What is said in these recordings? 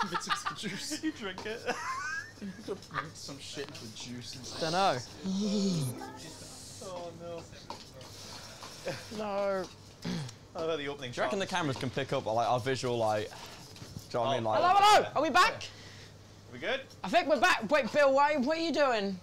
Convince him it's juice. You drink it. Some shit into the juice and Don't know. oh no. No. Oh, I love the opening Do you reckon the cameras can pick up like our visual like? Do you know what I mean? Like, Hello, hello. Are we back? Are we good? I think we're back. Wait, Bill, what, what are you doing?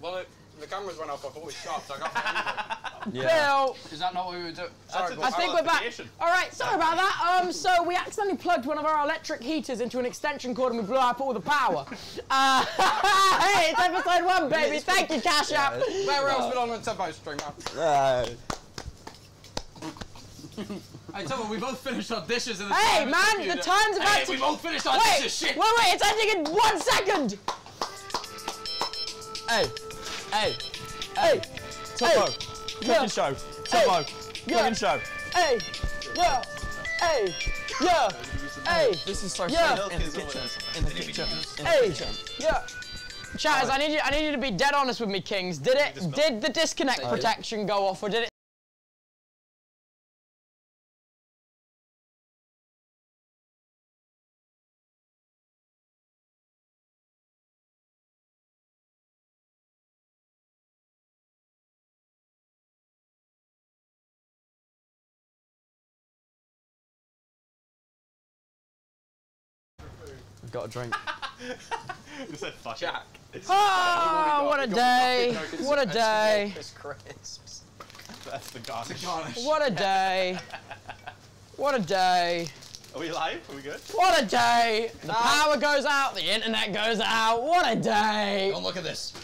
Well, it, the cameras went off. I thought we shot, so I got my yeah. Bill. Is that not what we were doing? Sorry, I think we're back. All right, sorry about that. Um, so we accidentally plugged one of our electric heaters into an extension cord and we blew up all the power. Uh, hey, it's episode one, baby. Thank you, Cash App. Where else been on the Tubbo stream? man? Uh, I tell you, we both finished our dishes in the Hey, time man, computer. the time's about hey, to- we both finished our Wait, dishes. wait, Shit. wait, wait, it's ending in one second. hey, hey, Hey, Topo, Yeah. cooking show, Topo, Yeah. cooking show. hey, yeah, hey, yeah, hey, This is so Yeah. fun. In the kitchen, in the kitchen, hey, kitchen. yeah. Chatters, I need you. I need you to be dead honest with me, Kings. Did it? Did the disconnect protection go off, or did it? Got a drink. You said fuck it. Jack. Oh, what a day! What a day! That's the garnish. Garnish. What a day! What a day! Are we live? Are we good? What a day! The power goes out, the internet goes out. What a day! Don't look at this.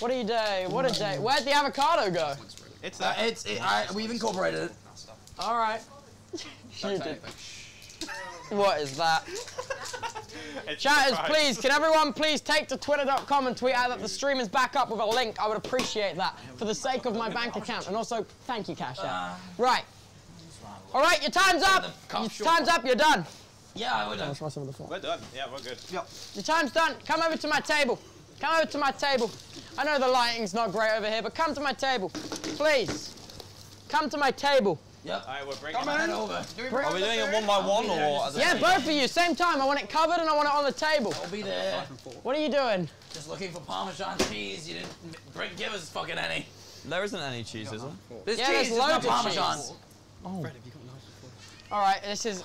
What a day! What a day! Where'd the avocado go? It's Uh, that. it's it, I, we've incorporated it. All right. You say did. anything. What is that? it's Chatters, please, can everyone please take to twitter.com and tweet out that the stream is back up with a link? I would appreciate that for the sake of my bank account. And also, thank you, Cash App. Right. All right, your time's up. Your time's up, you're done. Yeah, I would. Try some of the floor. We're done. Yeah, we're good. Your time's done. Come over to my table. Come over to my table. I know the lighting's not great over here, but come to my table. Please. Come to my table. Yep. All right, we're bringing Come it. on over. Are we doing it one by one or? As a Yeah, team? both of you, same time. I want it covered and I want it on the table. I'll be there. What are you doing? Just looking for Parmesan cheese. You didn't bring, give us fucking any. There isn't any cheese, is there? This Yeah, cheese there's is not loads of Parmesan. cheese. All right, this is.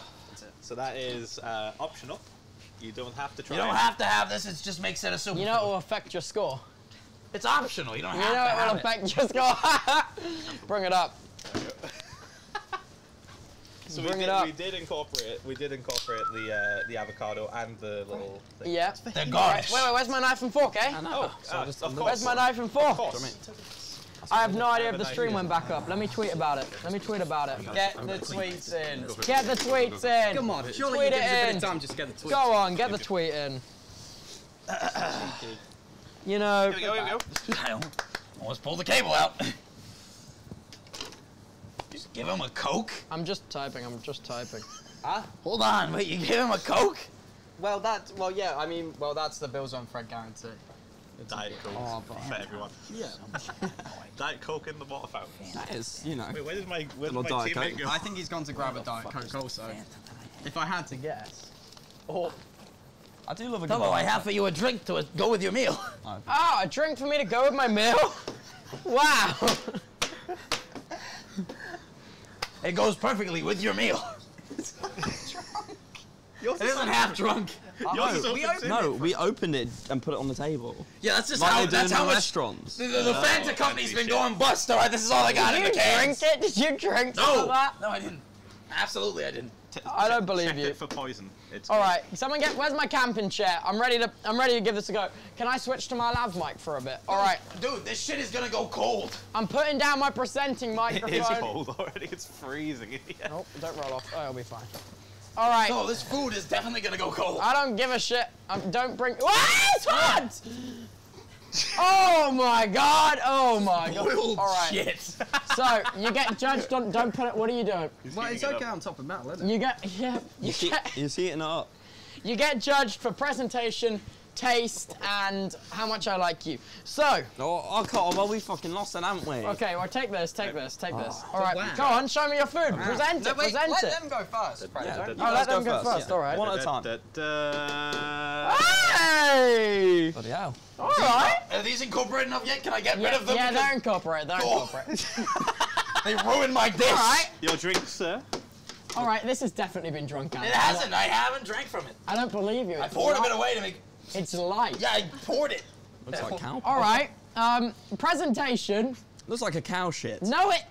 So that is uh, optional. You don't have to try. You don't it. have to have this. It just makes it a super. You know it will affect your score. it's optional. You don't You have know to it will have it. Will affect your score. Bring it up. So we Bring did, it up. we did incorporate. We did incorporate the uh, the avocado and the little. Thing. Yeah. They're Wait, wait, where's my knife and fork, eh? Oh, uh, of course. Where's my knife and fork? Of course. I have no idea if the stream went back up. Let me tweet about it. Let me tweet about it. Get the tweets in. Get the tweets in. Come on, surely Tweet you it a bit in. time just to get the tweet. Go on, get the tweet in. You know, Here we go. Here we go. I almost pulled the cable out. Just give him a Coke? I'm just typing. I'm just typing. Huh? Hold on, wait, you give him a Coke? Well, that, well, yeah, I mean, well, that's the Bills on Fred guarantee. Diet Coke Oh, but- for everyone. Yeah. Diet Coke in the water fountain. That is, you know. Wait, where did my where did Little my Diet teammate Coke. go? I think he's gone to grab a Diet Coke also. If I had to guess. Oh. I do love a good Hello, I bite. have for you a drink to go with your meal. Oh, ah, a drink for me to go with my meal? Wow. It goes perfectly with your meal. Yours It isn't half drunk. Oh, Yours is No, open too. no, we opened it and put it on the table. Yeah, that's just Like how, that's how much. restaurants. The, the, the Fanta company's been going bust. All right, this is all I got Did in you the cans. drink it? Did you drink some No, of that? no, I didn't. Absolutely, I didn't. I don't believe Check you. it for poison. It's All good. right, someone get. Where's my camping chair? I'm ready to. I'm ready to give this a go. Can I switch to my lav mic for a bit? All right, Dude, this shit is gonna go cold. I'm putting down my presenting It microphone. is cold already. It's freezing in here. Nope, don't roll off. Oh, it'll be fine. All right. No, this food is definitely gonna go cold. I don't give a shit. Um, don't bring. What? It's hot! Oh my god! Oh my god! Boiled All right. shit. So you get judged on. Don't put it. What are you doing? Well, it's okay up. on top of metal, isn't it? You get. Yeah. You You see, get, you see it in it up. you get judged for presentation, taste, and how much I like you. So, Oh, I can't. Well, we fucking lost it, haven't we? okay, well, take this, take this, take this. Oh. All right, wow. go on, show me your food. Present No, it, wait, present let it. them go first. Yeah, don't- Oh, let let's them go first, yeah. all right. One at a time. Da, da, da. Hey! Bloody hell. All right. Are these incorporated enough yet? Can I get rid of them? yeah, Because they're incorporated, they're Oh. incorporated. they ruined my dish. All right, Your drink, sir. all right, this has definitely been drunk out. It hasn't. I haven't drank from it. I don't believe you. I poured a bit away to make. It's light. Yeah, I poured it. Looks like cow. All right, um, presentation. Looks like a cow shit. No, it.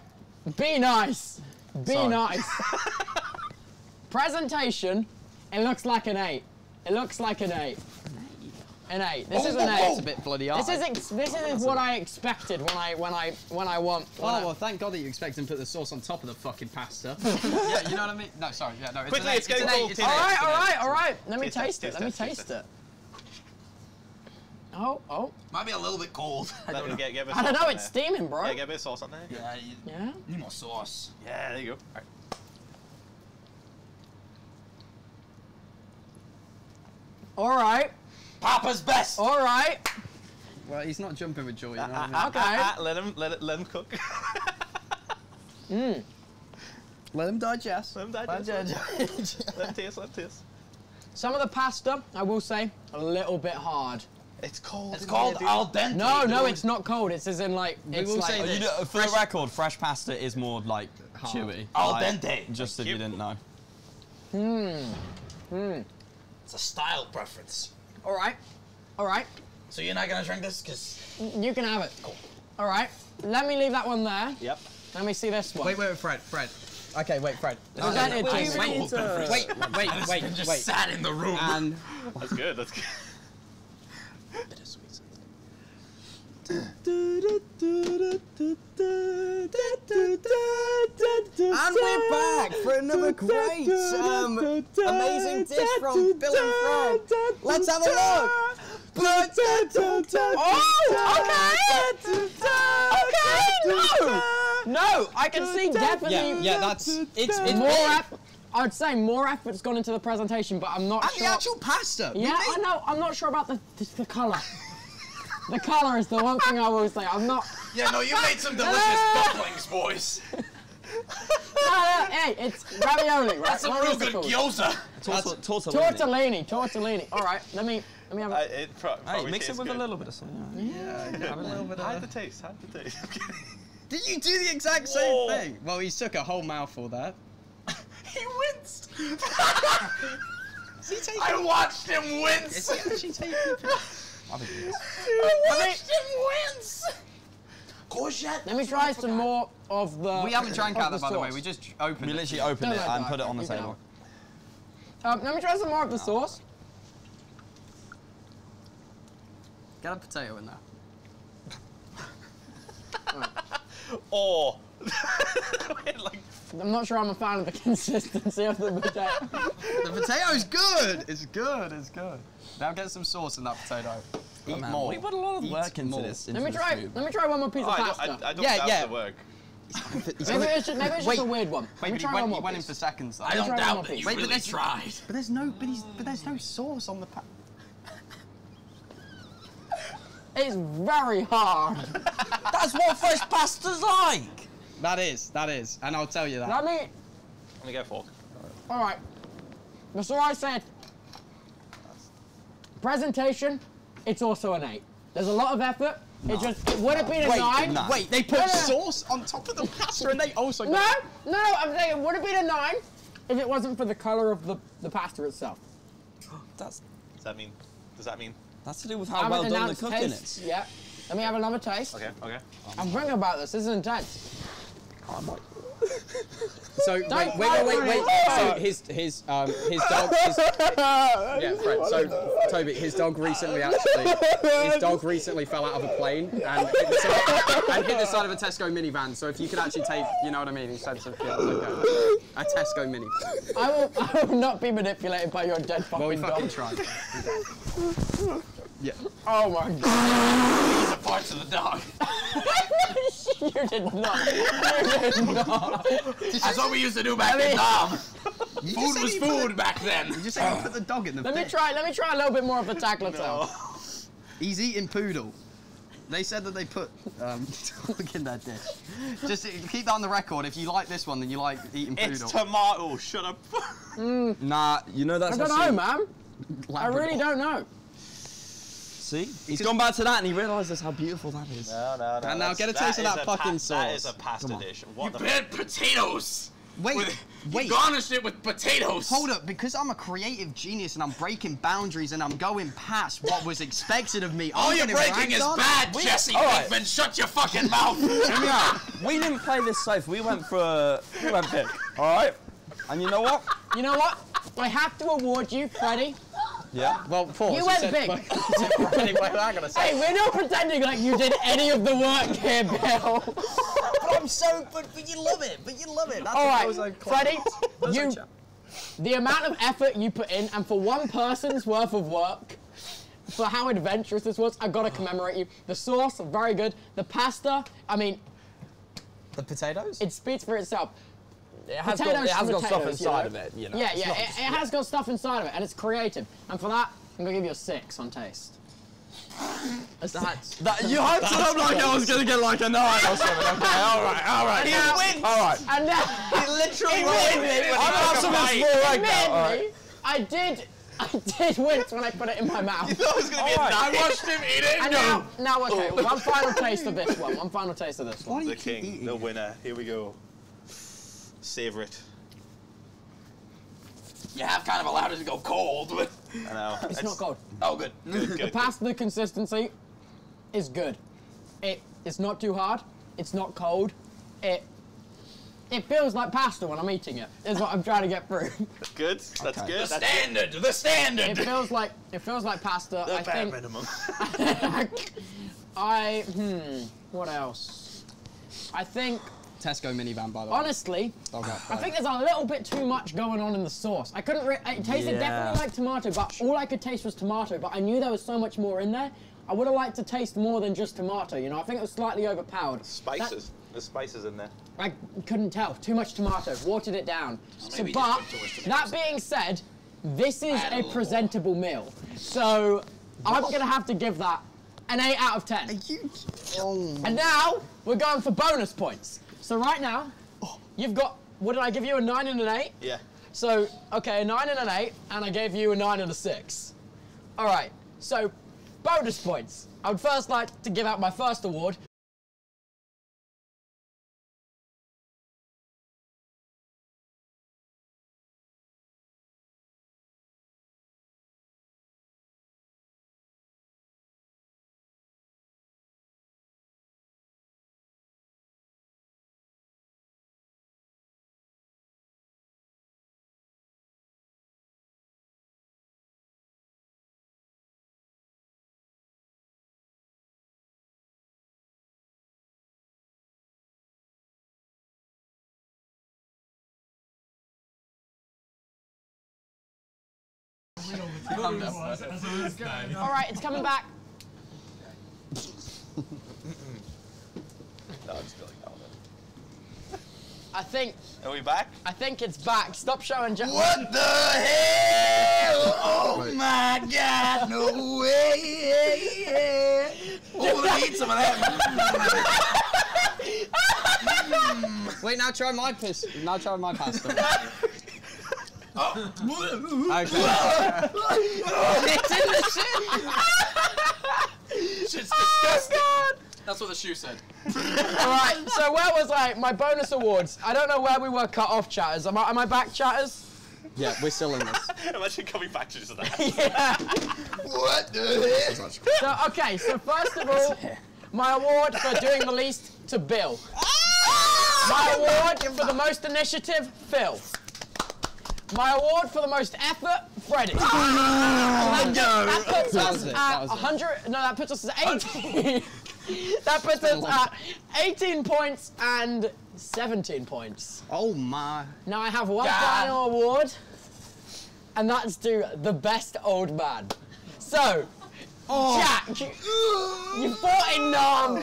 Be nice. Be Sorry. nice. Presentation. It looks like an eight. It looks like an eight. An eight. This is an oh, eight. It's a bit bloody hard. This is this is what I expected when I when I when I want. When Oh, I- well, thank God that you expect them to put the sauce on top of the fucking pasta. yeah, you know what I mean? No, sorry, yeah, no. It's Quickly, an eight, it's getting an eight, cold. it's an all eight, right, it's an all eight. right, all right. Let me Taste taste it. Let me taste test, taste taste it. Oh, oh. Might be a little bit cold. I don't know. get, get I don't know. It's there. steaming, bro. Yeah, get a bit of sauce on there. Yeah, you Yeah. need more sauce. Yeah, there you go. All right. All right. Papa's best. All right. Well, he's not jumping with joy, you know what I mean? Ah, Okay. ah, let him, let it, let him cook. Let him digest. let him digest. let him taste. Let him taste. Some of the pasta, I will say, a little bit hard. It's cold. It's in called here, dude. al dente. No, no, dude. it's not cold. It's as in like it's will like say Oh, you this. know, for the record, fresh pasta is more like chewy. Al Like, dente. Just if you didn't know. Hmm. Hmm. It's a style preference. all right, all right. So you're not gonna drink this? Cause You can have it. All right. Let me leave that one there. Yep. Let me see this one. Wait, wait, Fred, Fred. Okay, wait, Fred. Present it, Wait, Jason. wait, Wait, wait, wait, just wait. sat in the room. And That's good. That's good. And we're back for another great, um, amazing dish from Bill and Fred. Let's have a look. Oh, okay. Okay. No. No, I can see definitely. Yeah, yeah, that's it's it's more big. effort. I'd say more effort's gone into the presentation, but I'm not And sure. the actual pasta. Yeah, I know. I'm not sure about the the, the color. the color is the one thing I will say. I'm not. yeah, no, you made some delicious dumplings, boys. No, no, hey, it's ravioli, right? That's some What real good called? gyoza. Tortellini. Tortellini, tortellini. All right, let me let me have Uh, a. it pro- Hey, mix it with good. a little bit of something. Have a little bit of. Hide of. the taste. Hide the taste. Did you do the exact same Whoa. thing? Well, he took a whole mouthful there. He winced. I watched him wince. Is he actually taking? I think it is. I watched him wince. Courgette. Let me try some more of the. We haven't drank out of that, by the way. We just opened We it. literally opened No, it no, and no, put it on the table. Um, let me try some more of the sauce. Get a potato in there. Or like I'm not sure I'm a fan of the consistency of the potato. The potato's good. It's good. It's good. Now get some sauce in that potato. Eat Man, more. we put a lot of Eat work into more. this. let me try. food. Let me try one more piece oh, of I don't, pasta. I, I don't Yeah, doubt yeah. the work. maybe it's just, maybe it's Wait. just a weird one. Wait, let me but he try went, one he more went in for seconds. Though. I don't doubt more that you piece. Wait, but really there's- tried. But there's no, but, he's, but there's no sauce on the pa- It's very hard. That's what fresh pasta's like. That is, that is, and I'll tell you that. let me. Let me get a fork. All right. Before I said presentation, it's also an eight. There's a lot of effort. It just it would have been a Wait, nine. no. Wait, they put No, no, no. sauce on top of the pasta, and they also No, no, no. I'm saying it would have been a nine if it wasn't for the color of the, the pasta itself. That's Does that mean? Does that mean? that's to do with how well haven't done the announced cooking tastes is. yet. Let me have another taste. Okay. Okay. I'm thinking about this. This is intense. So wait, wait, wait, wait, wait. So his his um his dog. His, yeah, Fred. So Toby, his dog recently actually his dog recently fell out of a plane and hit the side, and hit the side of a Tesco minivan. So if you could actually take, you know what I mean, in sense of yeah, okay. a Tesco mini. I will, I will not be manipulated by your dead fucking Well, we dog. fucking tried. Yeah. Oh my god. These are parts of the dog. you did not. You did not. That's what we used to do back in Nam. Food was food the- back then. You just said you put the dog in the Let me try. Let me try a little bit more of the tagliatelle. He's eating poodle. They said that they put. Um, look in that dish. Just keep that on the record. If you like this one, then you like eating poodle. It's tomato. Shut up. Nah, you know that's I don't not know, sweet. man. I really don't know. See? He's gone back to that and he realises how beautiful that is. No, no, no. And now get a taste of is that a pa- fucking That is sauce. a pasta dish. What You had potatoes. Wait, With, wait. You garnished it with potatoes. Hold up, because I'm a creative genius and I'm breaking boundaries and I'm going past what was expected of me. All I'm you're getting breaking is on. bad, Jesse Alright. Pinkman. Shut your fucking mouth. Hear me out. We didn't play this safe. We went for a we went big. All right. And you know what? You know what? I have to award you, Freddie. Yeah. Well, pause. You went big. Anyway, what am gonna say? Hey, we're not pretending like you did any of the work here, Bill. But I'm so, but, but you love it. But you love it. That's All what right, those are Freddie, you, cha- the amount of effort you put in, and for one person's worth of work, for how adventurous this was, I gotta commemorate you. The sauce, very good. The pasta, I mean, The potatoes? it speaks for itself. It has got, Potatoes it has to got stuff potatoes, you inside know? of it. You know. Yeah, yeah, it, just- it has got stuff inside of it, and it's creative. And for that, I'm gonna give you a six on taste. A six. That, you hyped it up like I was gonna get like a nine or something. Okay, all right, all right. Yeah. wins. All right. And now, literally I'm not some small egg now. All right. I did, I did wince when I put it in my mouth. That was gonna be All a right. I watched him eat it. And No. now, now, okay, one final taste of this one. One final taste of this one. The king, the winner. Here we go. Savor it. You have kind of allowed it to go cold, but I know. It's not cold. oh, good. Good, good, good. Past the consistency is good. It it's not too hard. It's not cold. It it feels like pasta when I'm eating it. Is what I'm trying to get through. Good. That's The good. That's standard, the standard. It feels like it feels like pasta. the I bare think minimum. I hmm. What else? I think Tesco minivan, by the way. honestly, oh, Dog out I think there's a little bit too much going on in the sauce. I couldn't. Re- it tasted Yeah. definitely like tomato, but all I could taste was tomato. But I knew there was so much more in there. I would have liked to taste more than just tomato. You know, I think it was slightly overpowered. Spices. There's spices in there. I couldn't tell. Too much tomato. Watered it down. Oh, so, but just put too much that being said, this is a a more. presentable meal. So I'm gonna have to give that an eight out of ten. You, oh, And now we're going for bonus points. So right now, you've got. What did I give you? A nine and an eight. Yeah. So okay, a nine and an eight, and I gave you a nine and a six. All right. So bonus points. I would first like to give out my first award. All right, it's coming back. No, I'm still like, oh, I think. Are we back? I think it's back. Stop showing. Ja- What the hell? Oh my God! No way! Oh, let me eat some of that. wait, now try my piss. Now try my pasta. Oh. okay. it's in the shit. Shit's oh, disgusting. That's what the shoe said. All right. So where was I? My bonus awards. I don't know where we were cut off, chatters. Am I, am I back, chatters? Yeah, we're still in this. Imagine coming back to just that. What the hell? So okay. So first of all, my award for doing the least to Bill. Ah! My award for the most initiative, Phil. My award for the most effort, Freddie. That, that puts us at that was it. 100. No, that puts us at 18. that puts us at 18 points and 17 points. Oh my. Now I have one Yeah. final award, and that's to the best old man. So, oh. Jack, you, you fought in Nam.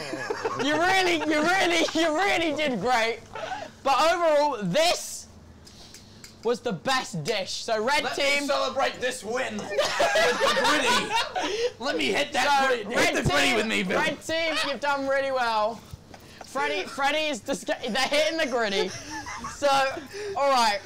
You really, you really, you really did great. But overall, this was the best dish. So red Let team. celebrate this win with the gritty. Let me hit that So, gritty. red Hit the team, gritty with me, Bill. Red team, you've done really well. Freddie, Freddie is disg- they're hitting the gritty. So, all right.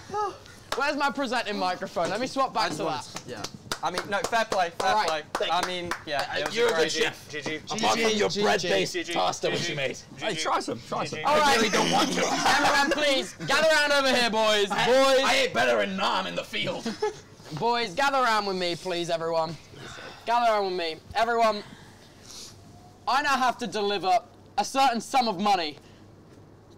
Where's my presenting microphone? Let me swap back to that. Yeah. I mean, no, fair play, fair All right. play. I mean, yeah, it was You're a great good chef. GG. Apart from your bread-based pasta which you made. Hey, try some, try some. All I really don't want to. cameraman, please gather around over here, boys. I, Boys, I ate better in Nam in the field. boys, gather around with me, please, everyone. Gather around with me, everyone. I now have to deliver a certain sum of money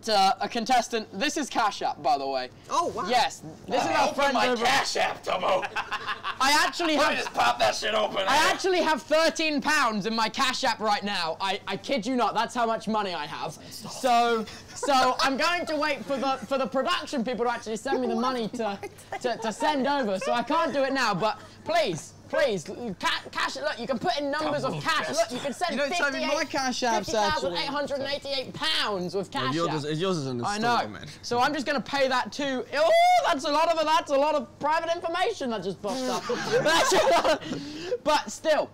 to a contestant. This is Cash App, by the way. Oh, wow. Yes, this is our friend my over. cash app, Tomo. I actually Let me have just pop that shit open. I eh? actually have 13 pounds in my cash app right now. I, I kid you not, that's how much money I have. So so I'm going to wait for the for the production people to actually send me the money to to, to send over. So I can't do it now, but please. Please, ca- cash. Look, you can put in numbers of cash. Look, you can send You know, Toby, 58 my cash app's actually- 50,888 pounds with cash Yours is, yours is an I know. installment. So I'm just gonna pay that too. Oh, that's a lot of that's a lot of private information that just popped up. That's a lot of- but still,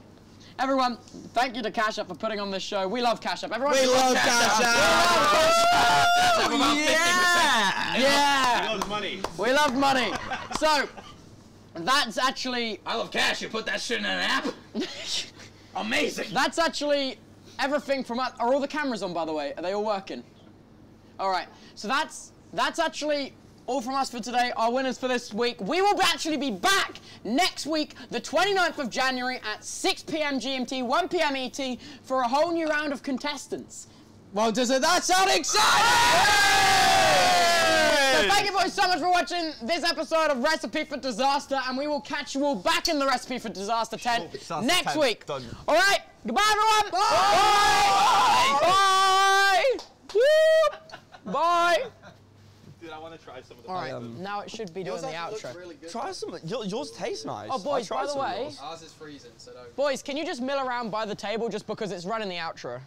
everyone, thank you to Cash App for putting on this show. We love Cash App. Everyone, We love Cash App. Yeah, yeah. We Love money. We love money. So that's actually I love cash. You put that shit in an app. Amazing. That's actually everything from us. Are all the cameras on, by the way? Are they all working? All right. So that's that's actually all from us for today. Our winners for this week. We will actually be back next week, the 29th of January at 6 p.m. GMT, 1 p.m. ET, for a whole new round of contestants. Well, does it that sound exciting? So thank you boys so much for watching this episode of Recipe for Disaster, and we will catch you all back in the Recipe for Disaster tent Disaster next tent, week. done. All right, goodbye everyone. Bye. Bye. Woo. Bye. Dude, I want to try some of the All right, now it should be doing the outro. really good. Try some. Your, yours tastes nice. Oh, boys, I by the some way- yours. Ours is freezing, so don't Boys, can you just mill around by the table just because it's running the outro?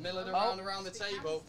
mill it around around the table.